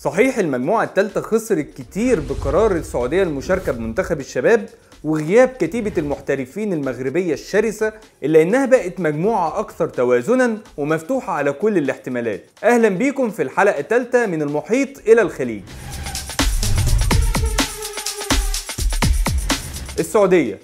صحيح المجموعة الثالثة خسرت كتير بقرار السعودية المشاركة بمنتخب الشباب وغياب كتيبة المحترفين المغربية الشرسة إلا إنها بقت مجموعة أكثر توازنا ومفتوحة على كل الاحتمالات. أهلا بيكم في الحلقة الثالثة من المحيط إلى الخليج. السعودية.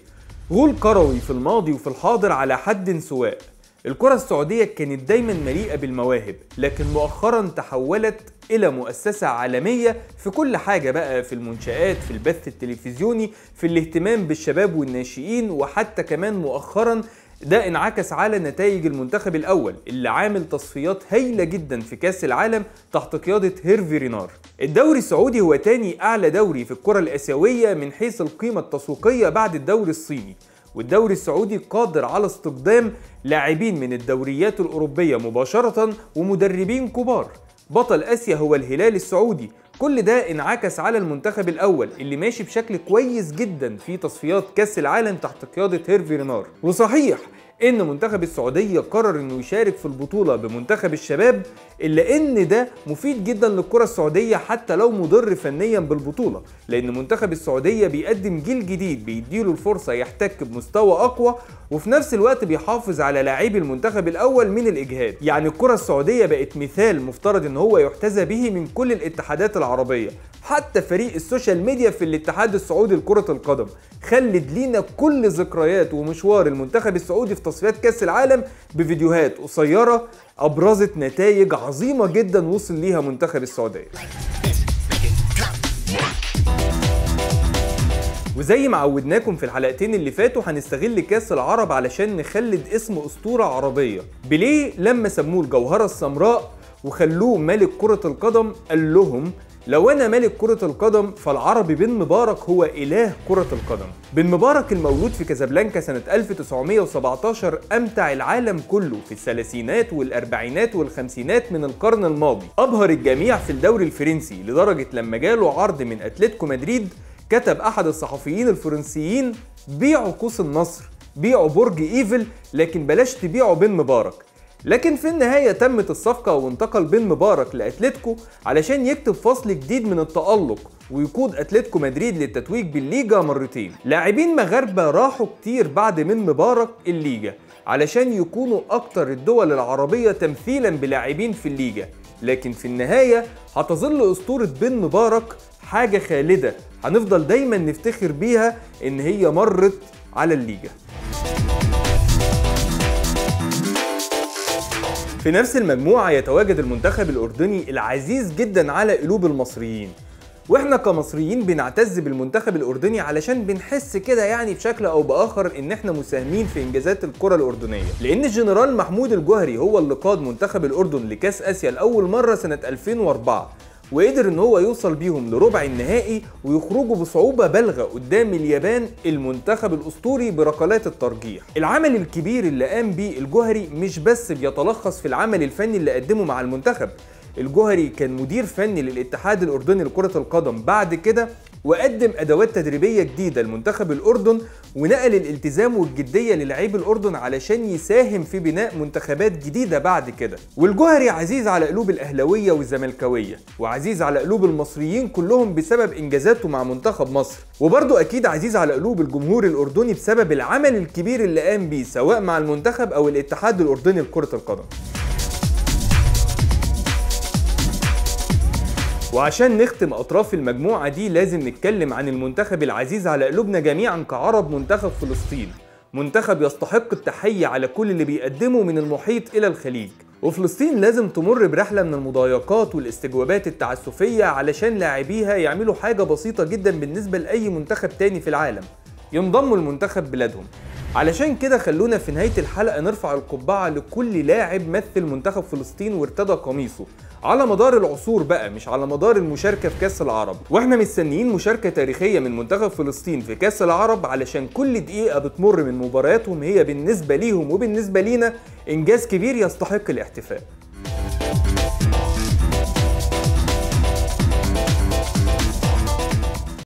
غول كروي في الماضي وفي الحاضر على حد سواء. الكرة السعودية كانت دايما مليئة بالمواهب لكن مؤخرا تحولت إلى مؤسسة عالمية في كل حاجة بقى في المنشآت في البث التلفزيوني في الاهتمام بالشباب والناشئين وحتى كمان مؤخرا ده انعكس على نتائج المنتخب الأول اللي عامل تصفيات هايلة جدا في كأس العالم تحت قيادة هيرفي رينار. الدوري السعودي هو تاني أعلى دوري في الكرة الآسيوية من حيث القيمة التسويقية بعد الدوري الصيني. والدوري السعودي قادر على استقدام لاعبين من الدوريات الأوروبية مباشرة ومدربين كبار. بطل آسيا هو الهلال السعودي. كل ده انعكس على المنتخب الأول اللي ماشي بشكل كويس جدا في تصفيات كأس العالم تحت قيادة هيرفي رينار. وصحيح إن منتخب السعودية قرر إنه يشارك في البطولة بمنتخب الشباب إلا إن ده مفيد جدا للكرة السعودية حتى لو مضر فنيا بالبطولة لأن منتخب السعودية بيقدم جيل جديد بيديله الفرصة يحتك بمستوى أقوى وفي نفس الوقت بيحافظ على لاعبي المنتخب الأول من الإجهاد. يعني الكرة السعودية بقت مثال مفترض إن هو يحتذى به من كل الاتحادات العربية. حتى فريق ال social media في الاتحاد السعودي لكرة القدم خلد لينا كل ذكريات ومشوار المنتخب السعودي في تصفيات كأس العالم بفيديوهات قصيرة أبرزت نتائج عظيمة جدا وصل ليها منتخب السعودية. وزي ما عودناكم في الحلقتين اللي فاتوا هنستغل كأس العرب علشان نخلد اسم أسطورة عربية. بيليه لما سموه الجوهرة السمراء وخلوه ملك كرة القدم قال لهم لو أنا ملك كرة القدم فالعربي بن مبارك هو إله كرة القدم. بن مبارك المولود في كازابلانكا سنة 1917 أمتع العالم كله في الثلاثينات والأربعينات والخمسينات من القرن الماضي. أبهر الجميع في الدوري الفرنسي لدرجة لما جاله عرض من أتلتيكو مدريد كتب أحد الصحفيين الفرنسيين بيعوا قوس النصر بيعوا برج إيفل لكن بلاش تبيعوا بن مبارك. لكن في النهاية تمت الصفقة وانتقل بن مبارك لأتلتيكو علشان يكتب فصل جديد من التألق ويقود أتلتيكو مدريد للتتويج بالليجا مرتين. لاعبين مغاربة راحوا كتير بعد من مبارك الليجا علشان يكونوا أكتر الدول العربية تمثيلا بلاعبين في الليجا. لكن في النهاية هتظل أسطورة بن مبارك حاجة خالدة هنفضل دايما نفتخر بيها إن هي مرت على الليجا. في نفس المجموعة يتواجد المنتخب الأردني العزيز جدا على قلوب المصريين. وإحنا كمصريين بنعتز بالمنتخب الأردني علشان بنحس كده يعني بشكل أو بآخر إن إحنا مساهمين في إنجازات الكرة الأردنية. لأن الجنرال محمود الجوهري هو اللي قاد منتخب الأردن لكأس آسيا لأول مرة سنة 2004 وقدر إن هو يوصل بيهم لربع النهائي ويخرجوا بصعوبة بالغة قدام اليابان المنتخب الأسطوري بركلات الترجيح. العمل الكبير اللي قام بيه الجوهري مش بس بيتلخص في العمل الفني اللي قدمه مع المنتخب الجوهري كان مدير فني للاتحاد الأردني لكرة القدم. بعد كده وقدم أدوات تدريبية جديدة لمنتخب الأردن ونقل الالتزام والجدية للاعيب الأردن علشان يساهم في بناء منتخبات جديدة بعد كده. والجوهري عزيز على قلوب الأهلاوية والزملكاوية وعزيز على قلوب المصريين كلهم بسبب إنجازاته مع منتخب مصر. وبرضه أكيد عزيز على قلوب الجمهور الأردني بسبب العمل الكبير اللي قام بيه سواء مع المنتخب أو الاتحاد الأردني لكرة القدم. وعشان نختم أطراف المجموعة دي لازم نتكلم عن المنتخب العزيز على قلوبنا جميعا كعرب منتخب فلسطين. منتخب يستحق التحية على كل اللي بيقدمه من المحيط إلى الخليج. وفلسطين لازم تمر برحلة من المضايقات والاستجوابات التعسفية علشان لاعبيها يعملوا حاجة بسيطة جدا بالنسبة لأي منتخب تاني في العالم. ينضموا لمنتخب بلادهم. علشان كده خلونا في نهاية الحلقة نرفع القبعة لكل لاعب مثل منتخب فلسطين وارتدى قميصه. على مدار العصور بقى مش على مدار المشاركة في كأس العرب. وإحنا مستنيين مشاركة تاريخية من منتخب فلسطين في كأس العرب علشان كل دقيقة بتمر من مبارياتهم هي بالنسبة ليهم وبالنسبة لينا إنجاز كبير يستحق الاحتفاء